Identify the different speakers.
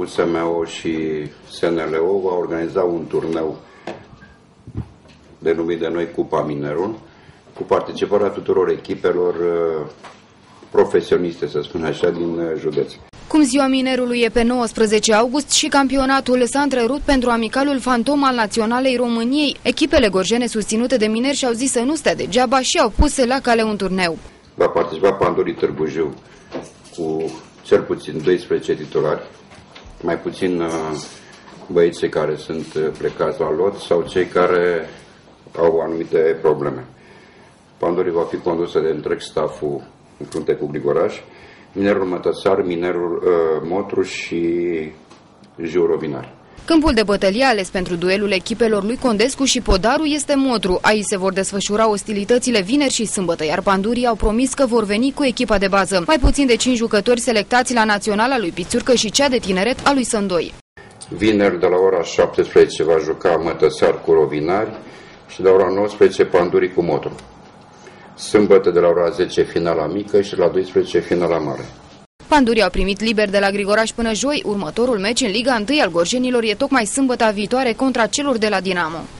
Speaker 1: USMO și SNLO va organiza un turneu denumit de noi Cupa Minerul, cu participarea tuturor echipelor uh, profesioniste, să spun așa, din uh, județ.
Speaker 2: Cum ziua minerului e pe 19 august și campionatul s-a întrerupt pentru amicalul fantom al Naționalei României, echipele gorjene susținute de mineri și-au zis să nu stea degeaba și au pus la cale un turneu.
Speaker 1: Va participa Pandorii Târgu Jiu cu cel puțin 12 titulari, mai puțin uh, băieții care sunt plecați la lot sau cei care au anumite probleme. Pandorii va fi condusă de întreg staful în frunte cu Grigoraș, minerul Mătăsar, minerul uh, Motru și Jiu Rovinar.
Speaker 2: Câmpul de bătălie ales pentru duelul echipelor lui Condescu și Podaru este Motru. Aici se vor desfășura ostilitățile vineri și sâmbătă, iar pandurii au promis că vor veni cu echipa de bază. Mai puțin de 5 jucători selectați la naționala lui Pițurcă și cea de tineret a lui Sândoi.
Speaker 1: Vineri de la ora 17 va juca Mătăsar cu Rovinari și de la ora 19 Pandurii cu Motru. Sâmbătă de la ora 10 finala mică și la 12 finala mare.
Speaker 2: Pandurii au primit liber de la Grigoraș până joi. Următorul meci în Liga 1 al Gorjenilor e tocmai sâmbătă viitoare contra celor de la Dinamo.